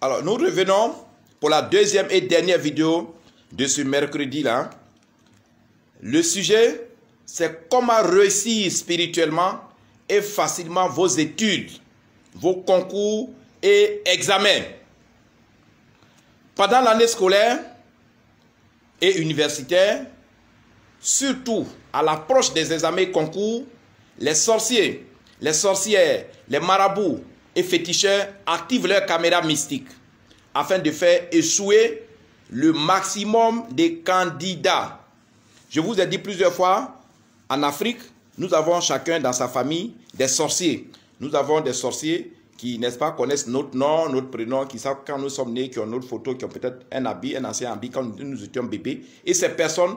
Alors, nous revenons pour la deuxième et dernière vidéo de ce mercredi-là. Le sujet, c'est comment réussir spirituellement et facilement vos études, vos concours et examens. Pendant l'année scolaire et universitaire, surtout à l'approche des examens et concours, les sorciers, les sorcières, les marabouts et féticheurs activent leurs caméras mystiques afin de faire échouer le maximum des candidats. Je vous ai dit plusieurs fois, en Afrique, nous avons chacun dans sa famille des sorciers. Nous avons des sorciers qui, n'est-ce pas, connaissent notre nom, notre prénom, qui savent quand nous sommes nés, qui ont notre photo, qui ont peut-être un habit, un ancien habit quand nous étions bébés. Et ces personnes,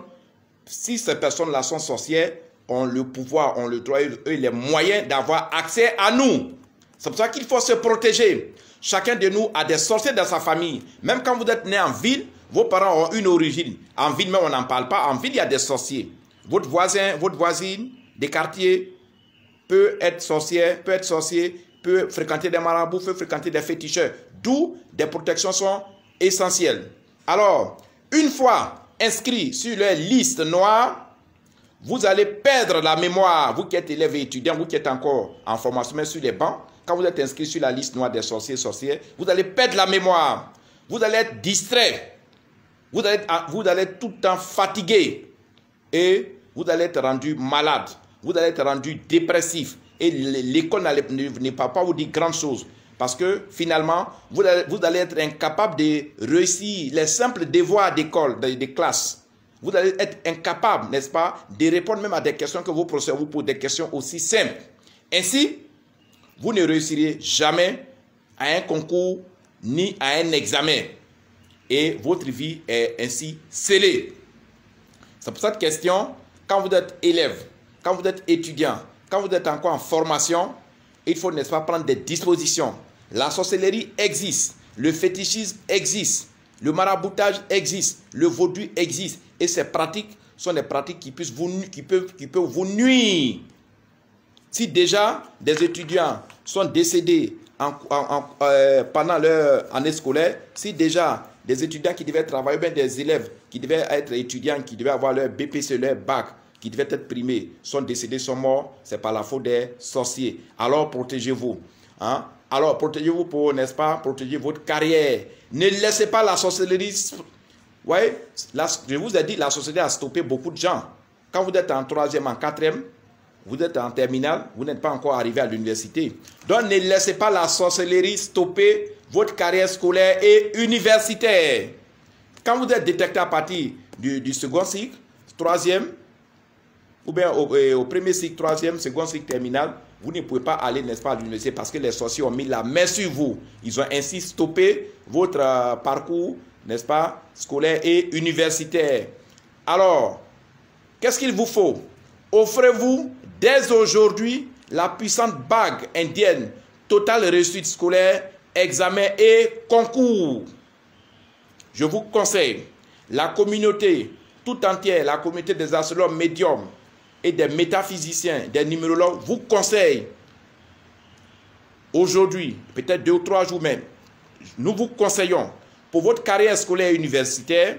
si ces personnes-là sont sorcières, ont le pouvoir, ont le droit et les moyens d'avoir accès à nous. C'est pour ça qu'il faut se protéger. Chacun de nous a des sorciers dans sa famille. Même quand vous êtes né en ville, vos parents ont une origine. En ville même, on n'en parle pas. En ville, il y a des sorciers. Votre voisin, votre voisine, des quartiers, peut être sorcier, peut être sorcier, peut fréquenter des marabouts, peut fréquenter des féticheurs. D'où des protections sont essentielles. Alors, une fois inscrit sur leur liste noire, vous allez perdre la mémoire, vous qui êtes élève et étudiant, vous qui êtes encore en formation, mais sur les bancs, quand vous êtes inscrit sur la liste noire des sorciers et sorcières, vous allez perdre la mémoire, vous allez être distrait, vous allez, vous allez être tout le temps fatigué et vous allez être rendu malade, vous allez être rendu dépressif et l'école ne va pas vous dire grand chose. Parce que finalement, vous allez, vous allez être incapable de réussir les simples devoirs d'école, des de classes. Vous allez être incapable, n'est-ce pas, de répondre même à des questions que vos professeurs vous posent, des questions aussi simples. Ainsi, vous ne réussirez jamais à un concours ni à un examen. Et votre vie est ainsi scellée. C'est pour cette question, quand vous êtes élève, quand vous êtes étudiant, quand vous êtes encore en formation, il faut, n'est-ce pas, prendre des dispositions. La sorcellerie existe, le fétichisme existe, le maraboutage existe, le vaudou existe. Et ces pratiques sont des pratiques qui, peuvent vous nuire. Si déjà des étudiants sont décédés euh, pendant leur année scolaire, si déjà des étudiants qui devaient travailler, bien des élèves qui devaient être étudiants, qui devaient avoir leur BPC, leur bac, qui devaient être primés, sont décédés, sont morts, c'est par la faute des sorciers. Alors protégez-vous. Hein? Alors protégez-vous pour, n'est-ce pas, protéger votre carrière. Ne laissez pas la sorcellerie. Ouais, je vous ai dit, la sorcellerie a stoppé beaucoup de gens. Quand vous êtes en troisième, en quatrième, vous êtes en terminale, vous n'êtes pas encore arrivé à l'université. Donc ne laissez pas la sorcellerie stopper votre carrière scolaire et universitaire. Quand vous êtes détecté à partir du, second cycle, troisième, ou bien au, premier cycle, troisième, second cycle terminal, vous ne pouvez pas aller, n'est-ce pas, à l'université parce que les sorciers ont mis la main sur vous. Ils ont ainsi stoppé votre euh, parcours, n'est-ce pas, scolaire et universitaire. Alors, qu'est-ce qu'il vous faut? Offrez-vous dès aujourd'hui la puissante bague indienne, totale réussite scolaire, examen et concours. Je vous conseille, la communauté tout entière, la communauté des astrologues médiums et des métaphysiciens, des numérologues, vous conseille aujourd'hui, peut-être deux ou trois jours même, nous vous conseillons pour votre carrière scolaire et universitaire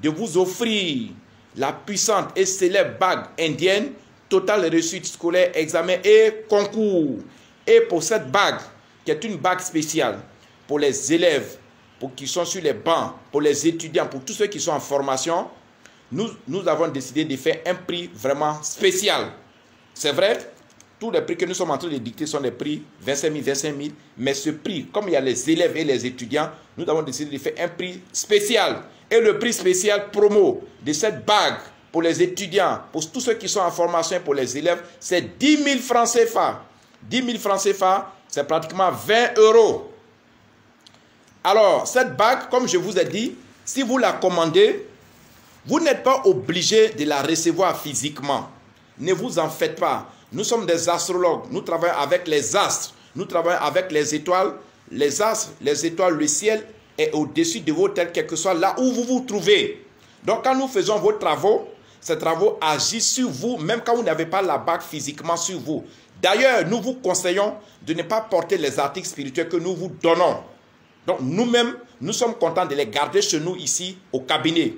de vous offrir la puissante et célèbre bague indienne, totale réussite scolaire, examen et concours. Et pour cette bague, qui est une bague spéciale pour les élèves, pour qui sont sur les bancs, pour les étudiants, pour tous ceux qui sont en formation, nous, nous avons décidé de faire un prix vraiment spécial. C'est vrai, tous les prix que nous sommes en train de dicter sont des prix 25 000, 25 000. Mais ce prix, comme il y a les élèves et les étudiants, nous avons décidé de faire un prix spécial. Et le prix spécial promo de cette bague pour les étudiants, pour tous ceux qui sont en formation, pour les élèves, c'est 10 000 francs CFA. 10 000 francs CFA, c'est pratiquement 20 euros. Alors, cette bague, comme je vous ai dit, si vous la commandez, vous n'êtes pas obligé de la recevoir physiquement. Ne vous en faites pas. Nous sommes des astrologues. Nous travaillons avec les astres. Nous travaillons avec les étoiles. Les astres, les étoiles, le ciel est au-dessus de vous, tel quel que soit là où vous vous trouvez. Donc, quand nous faisons vos travaux, ces travaux agissent sur vous, même quand vous n'avez pas la bague physiquement sur vous. D'ailleurs, nous vous conseillons de ne pas porter les articles spirituels que nous vous donnons. Donc nous-mêmes, nous sommes contents de les garder chez nous ici au cabinet.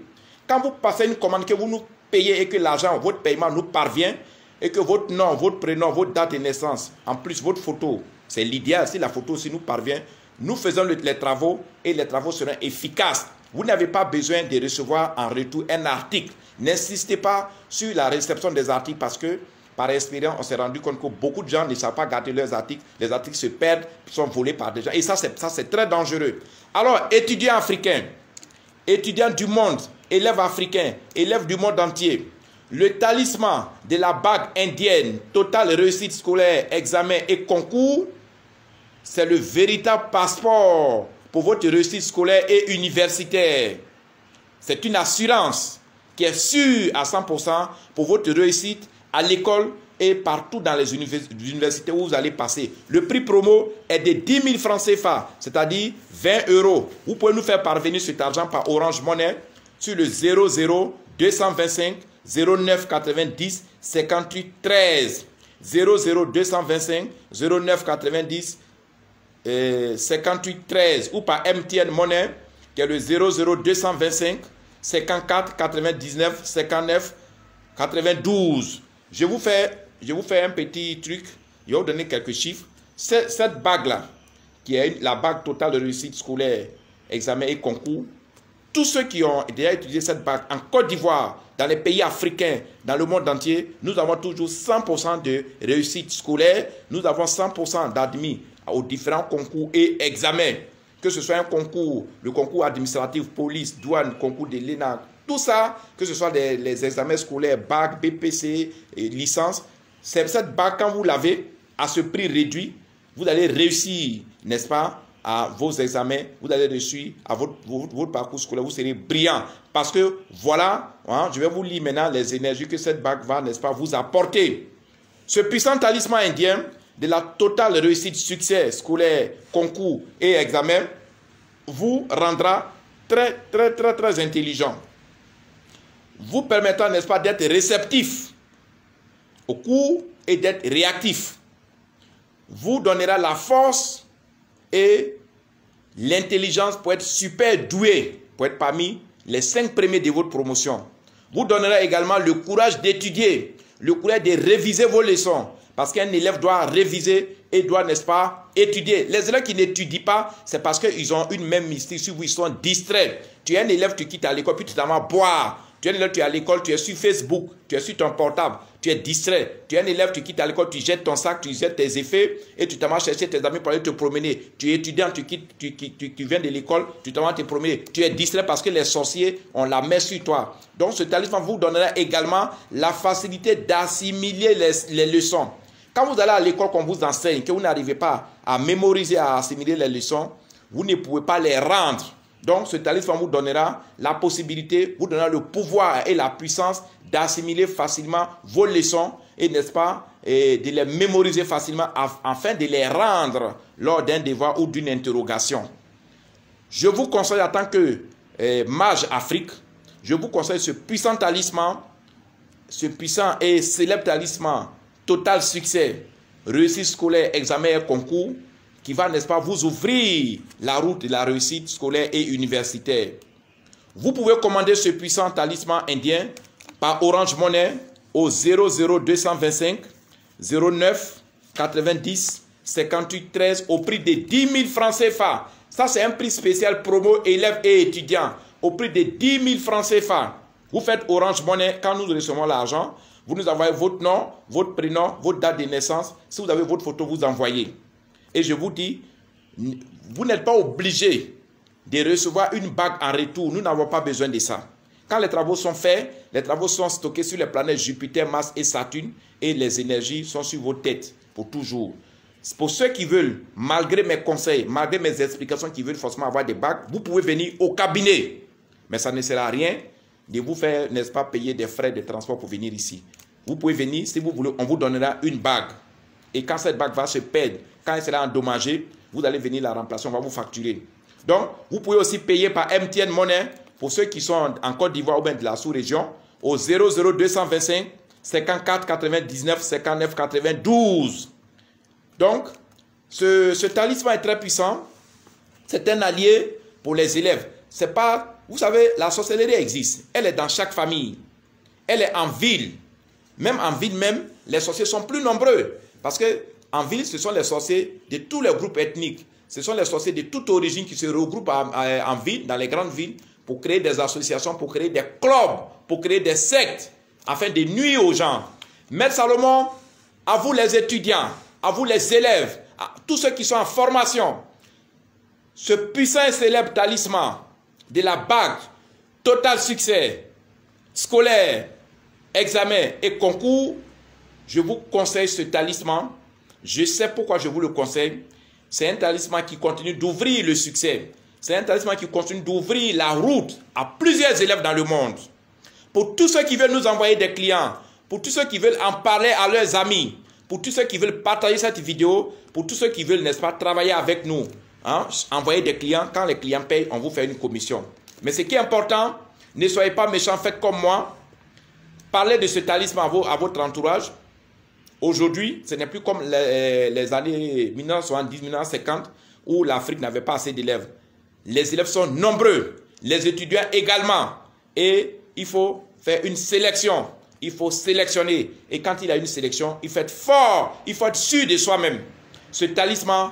Quand vous passez une commande que vous nous payez et que l'argent, votre paiement nous parvient, et que votre nom, votre prénom, votre date de naissance, en plus votre photo, c'est l'idéal, si la photo aussi nous parvient, nous faisons les travaux et les travaux seront efficaces. Vous n'avez pas besoin de recevoir en retour un article. N'insistez pas sur la réception des articles parce que par expérience, on s'est rendu compte que beaucoup de gens ne savent pas garder leurs articles. Les articles se perdent, sont volés par des gens. Et ça, c'est très dangereux. Alors, étudiants africains, étudiants du monde, élèves africains, élèves du monde entier, le talisman de la bague indienne, totale réussite scolaire, examen et concours, c'est le véritable passeport pour votre réussite scolaire et universitaire. C'est une assurance qui est sûre à 100% pour votre réussite à l'école et partout dans les universités où vous allez passer. Le prix promo est de 10 000 francs CFA, c'est-à-dire 20 euros. Vous pouvez nous faire parvenir cet argent par Orange Money sur le 00 225 09 90 58 13. 00 225 09 90 58 13 ou par MTN Money qui est le 00 225 54 99 59 92. Je vous fais, je vous fais un petit truc. Je vais vous donner quelques chiffres. Cette, bague-là, qui est la bague totale de réussite scolaire, examen et concours, tous ceux qui ont déjà utilisé cette bague en Côte d'Ivoire, dans les pays africains, dans le monde entier, nous avons toujours 100% de réussite scolaire, nous avons 100% d'admis aux différents concours et examens. Que ce soit un concours, le concours administratif, police, douane, concours de l'ENA, tout ça, que ce soit les, examens scolaires, bac, BPC, et licence, cette bac, quand vous l'avez à ce prix réduit, vous allez réussir, n'est-ce pas, à vos examens, vous allez réussir à votre, parcours scolaire, vous serez brillant. Parce que voilà, hein, je vais vous lire maintenant les énergies que cette bac va, n'est-ce pas, vous apporter. Ce puissant talisman indien de la totale réussite, succès scolaire, concours et examen vous rendra très, très, très, très intelligent vous permettant, n'est-ce pas, d'être réceptif au cours et d'être réactif. Vous donnera la force et l'intelligence pour être super doué, pour être parmi les cinq premiers de votre promotion. Vous donnera également le courage d'étudier, le courage de réviser vos leçons. Parce qu'un élève doit réviser et doit, n'est-ce pas, étudier. Les élèves qui n'étudient pas, c'est parce qu'ils ont une même mystique sur vous, ils sont distraits. Tu es un élève, tu quittes à l'école, puis tu t'en vas boire tu es un élève, tu es à l'école, tu es sur Facebook, tu es sur ton portable, tu es distrait. Tu es un élève, tu quittes à l'école, tu jettes ton sac, tu jettes tes effets et tu t'en vas chercher tes amis pour aller te promener. Tu es étudiant, tu, quittes, tu, tu, viens de l'école, tu t'en vas te promener. Tu es distrait parce que les sorciers, ont la main sur toi. Donc ce talisman vous donnera également la facilité d'assimiler les leçons. Quand vous allez à l'école qu'on vous enseigne, que vous n'arrivez pas à mémoriser, à assimiler les leçons, vous ne pouvez pas les rendre. Donc ce talisman vous donnera la possibilité, vous donnera le pouvoir et la puissance d'assimiler facilement vos leçons et n'est-ce pas, de les mémoriser facilement afin de les rendre lors d'un devoir ou d'une interrogation. Je vous conseille en tant que eh, mage Afrique, je vous conseille ce puissant talisman, ce puissant et célèbre talisman, total succès, réussite scolaire, examen et concours, qui va, n'est-ce pas, vous ouvrir la route de la réussite scolaire et universitaire. Vous pouvez commander ce puissant talisman indien par Orange Money au 00225 09 90 58 13 au prix de 10 000 francs CFA. Ça, c'est un prix spécial promo élèves et étudiants au prix de 10 000 francs CFA. Vous faites Orange Money quand nous recevons l'argent. Vous nous envoyez votre nom, votre prénom, votre date de naissance. Si vous avez votre photo, vous envoyez. Et je vous dis, vous n'êtes pas obligé de recevoir une bague en retour. Nous n'avons pas besoin de ça. Quand les travaux sont faits, les travaux sont stockés sur les planètes Jupiter, Mars et Saturne et les énergies sont sur vos têtes pour toujours. Pour ceux qui veulent, malgré mes conseils, malgré mes explications, qui veulent forcément avoir des bagues, vous pouvez venir au cabinet. Mais ça ne sert à rien de vous faire, n'est-ce pas, payer des frais de transport pour venir ici. Vous pouvez venir, si vous voulez, on vous donnera une bague. Et quand cette bague va se perdre, quand elle sera endommagée, vous allez venir la remplacer, on va vous facturer. Donc, vous pouvez aussi payer par MTN Money pour ceux qui sont en Côte d'Ivoire ou bien de la sous-région au 00225 54 99 59 92. Donc, ce, ce talisman est très puissant. C'est un allié pour les élèves. C'est pas, vous savez, la sorcellerie existe. Elle est dans chaque famille. Elle est en ville. Même en ville même, les sorciers sont plus nombreux. Parce que en ville, ce sont les sorciers de tous les groupes ethniques. Ce sont les sorciers de toute origine qui se regroupent en, ville, dans les grandes villes, pour créer des associations, pour créer des clubs, pour créer des sectes, afin de nuire aux gens. Maître Salomon, à vous les étudiants, à vous les élèves, à tous ceux qui sont en formation, ce puissant et célèbre talisman de la bague, total succès, scolaire, examen et concours, je vous conseille ce talisman. Je sais pourquoi je vous le conseille. C'est un talisman qui continue d'ouvrir le succès. C'est un talisman qui continue d'ouvrir la route à plusieurs élèves dans le monde. Pour tous ceux qui veulent nous envoyer des clients, pour tous ceux qui veulent en parler à leurs amis, pour tous ceux qui veulent partager cette vidéo, pour tous ceux qui veulent, n'est-ce pas, travailler avec nous, hein, envoyer des clients. Quand les clients payent, on vous fait une commission. Mais ce qui est important, ne soyez pas méchants, faites comme moi. Parlez de ce talisman à, votre entourage. Aujourd'hui, ce n'est plus comme les, les années 1970-1950 où l'Afrique n'avait pas assez d'élèves. Les élèves sont nombreux, les étudiants également. Et il faut faire une sélection. Il faut sélectionner. Et quand il y a une sélection, il faut être fort, il faut être sûr de soi-même. Ce talisman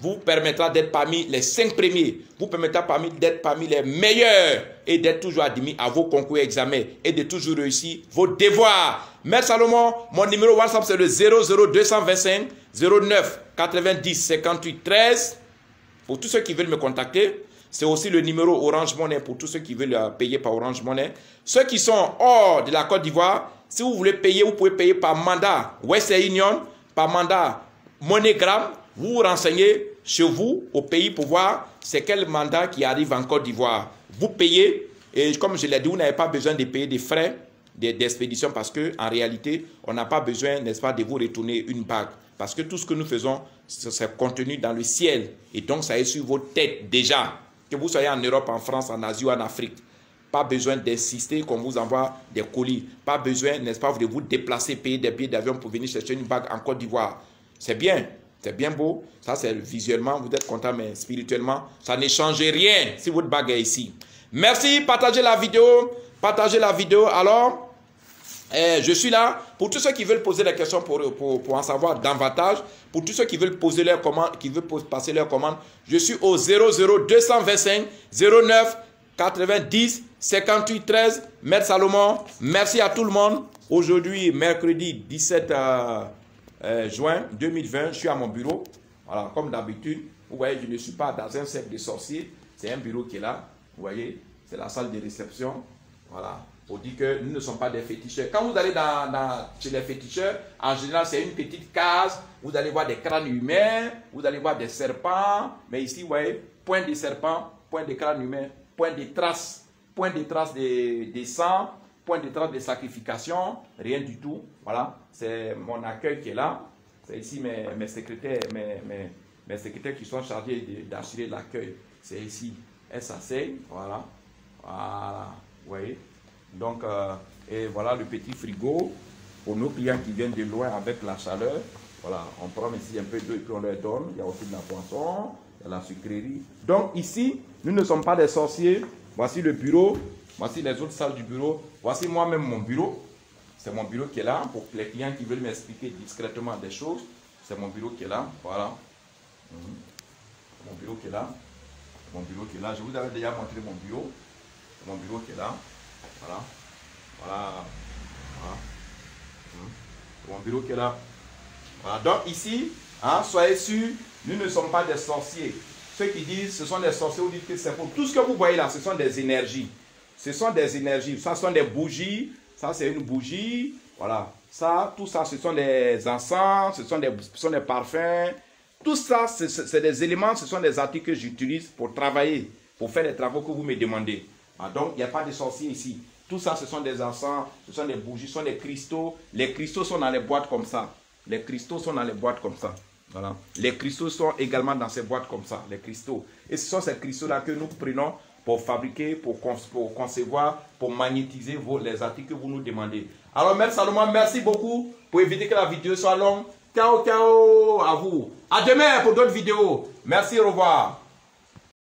vous permettra d'être parmi les cinq premiers, vous permettra d'être parmi les meilleurs et d'être toujours admis à vos concours et examens et de toujours réussir vos devoirs. Merci Salomon, mon numéro WhatsApp c'est le 00225 09 90 58 13. Pour tous ceux qui veulent me contacter, c'est aussi le numéro Orange Money pour tous ceux qui veulent euh, payer par Orange Money. Ceux qui sont hors de la Côte d'Ivoire, si vous voulez payer, vous pouvez payer par mandat Western Union, par mandat MoneyGram. Vous vous renseignez chez vous, au pays, pour voir c'est quel mandat qui arrive en Côte d'Ivoire. Vous payez, et comme je l'ai dit, vous n'avez pas besoin de payer des frais d'expédition parce que en réalité, on n'a pas besoin, n'est-ce pas, de vous retourner une bague. Parce que tout ce que nous faisons, c'est contenu dans le ciel. Et donc, ça est sur vos têtes déjà. Que vous soyez en Europe, en France, en Asie ou en Afrique. Pas besoin d'insister qu'on vous envoie des colis. Pas besoin, n'est-ce pas, de vous déplacer, payer des billets d'avion pour venir chercher une bague en Côte d'Ivoire. C'est bien. C'est bien beau. Ça, c'est visuellement, vous êtes content, mais spirituellement, ça ne change rien si votre bague est ici. Merci. Partagez la vidéo. Partagez la vidéo. Alors, eh, je suis là pour tous ceux qui veulent poser des questions pour, pour, pour en savoir davantage. Pour tous ceux qui veulent poser leur commande, qui veulent passer leur commande, je suis au 00225 09 90 58 13. Maître Salomon, merci à tout le monde. Aujourd'hui, mercredi 17 euh, juin 2020, je suis à mon bureau. Voilà, comme d'habitude, vous voyez, je ne suis pas dans un cercle de sorciers. C'est un bureau qui est là. Vous voyez, c'est la salle de réception. Voilà, pour dire que nous ne sommes pas des féticheurs. Quand vous allez dans, chez les féticheurs, en général, c'est une petite case. Vous allez voir des crânes humains, vous allez voir des serpents. Mais ici, vous voyez, point de serpent, point de crâne humain, point de traces, point de traces de, de sang, point de trace de sacrification, rien du tout. Voilà, c'est mon accueil qui est là. C'est ici mes, mes secrétaires, mes, mes, secrétaires qui sont chargés d'assurer l'accueil. C'est ici. S'asseyent, voilà. Voilà, vous voyez. Donc, euh, et voilà le petit frigo pour nos clients qui viennent de loin avec la chaleur. Voilà, on prend ici un peu d'eau et puis on leur donne. Il y a aussi de la poisson, a la sucrerie. Donc ici, nous ne sommes pas des sorciers. Voici le bureau. Voici les autres salles du bureau. Voici moi-même mon bureau. C'est mon bureau qui est là pour les clients qui veulent m'expliquer discrètement des choses. C'est mon bureau qui est là. Voilà. Mhm. Mon bureau qui est là. Mon bureau qui est là. Je vous avais déjà montré mon bureau. Mon bureau qui est là. Voilà. Voilà. voilà. Mhm. Mon bureau qui est là. Voilà. Donc ici, hein, soyez sûrs, nous ne sommes pas des sorciers. Ceux qui disent ce sont des sorciers, vous dites que c'est pour tout ce que vous voyez là, ce sont des énergies. Ce sont des énergies. Ça, sont des bougies. Ça, c'est une bougie. Voilà. Ça, tout ça, ce sont des encens, ce sont des, ce sont des parfums. Tout ça, c'est des éléments, ce sont des articles que j'utilise pour travailler, pour faire les travaux que vous me demandez. Ah, donc, il n'y a pas de sorciers ici. Tout ça, ce sont des encens, ce sont des bougies, ce sont des cristaux. Les cristaux sont dans les boîtes comme ça. Les cristaux sont dans les boîtes comme ça. Voilà. Les cristaux sont également dans ces boîtes comme ça, les cristaux. Et ce sont ces cristaux-là que nous prenons pour fabriquer, pour, concevoir, pour magnétiser vos, les articles que vous nous demandez. Alors, Maître Salomon, merci beaucoup pour éviter que la vidéo soit longue. Ciao, ciao à vous. À demain pour d'autres vidéos. Merci, au revoir.